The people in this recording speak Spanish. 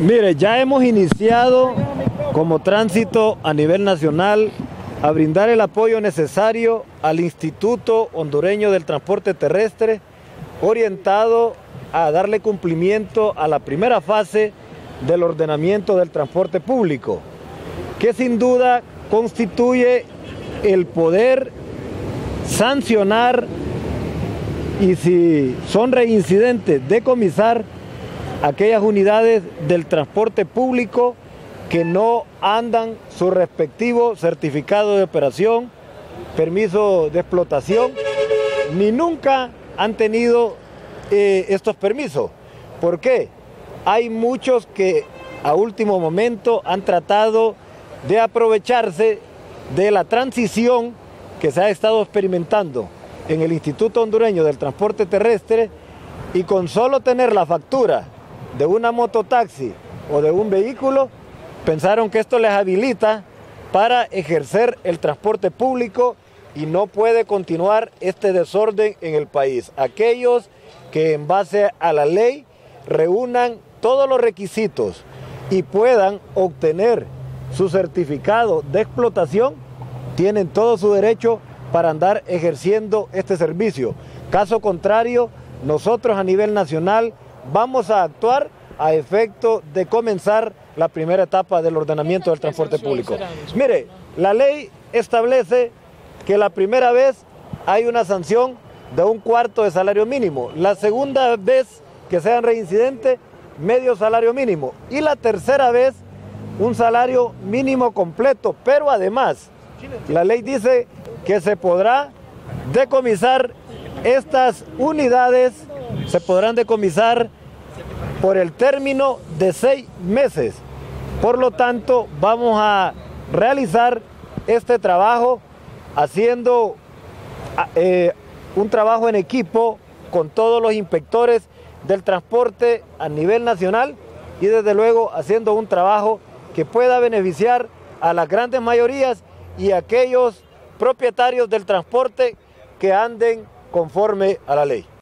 Mire, ya hemos iniciado como tránsito a nivel nacional a brindar el apoyo necesario al Instituto Hondureño del Transporte Terrestre, orientado a darle cumplimiento a la primera fase del ordenamiento del transporte público, que sin duda constituye el poder sancionar y si son reincidentes, decomisar aquellas unidades del transporte público que no andan su respectivo certificado de operación, permiso de explotación, ni nunca han tenido eh, estos permisos. ¿Por qué? Hay muchos que a último momento han tratado de aprovecharse de la transición que se ha estado experimentando en el Instituto Hondureño del Transporte Terrestre y con solo tener la factura de una mototaxi o de un vehículo, pensaron que esto les habilita para ejercer el transporte público y no puede continuar este desorden en el país. Aquellos que en base a la ley reúnan todos los requisitos y puedan obtener su certificado de explotación, tienen todo su derecho para andar ejerciendo este servicio. Caso contrario, nosotros a nivel nacional vamos a actuar a efecto de comenzar la primera etapa del ordenamiento del transporte público. Mire, la ley establece que la primera vez hay una sanción de un cuarto de salario mínimo, la segunda vez que sean reincidentes, medio salario mínimo, y la tercera vez un salario mínimo completo, pero además la ley dice que se podrá decomisar estas unidades, se podrán decomisar por el término de seis meses. Por lo tanto, vamos a realizar este trabajo haciendo eh, un trabajo en equipo con todos los inspectores del transporte a nivel nacional y desde luego haciendo un trabajo que pueda beneficiar a las grandes mayorías y a aquellos propietarios del transporte que anden conforme a la ley.